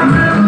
I will.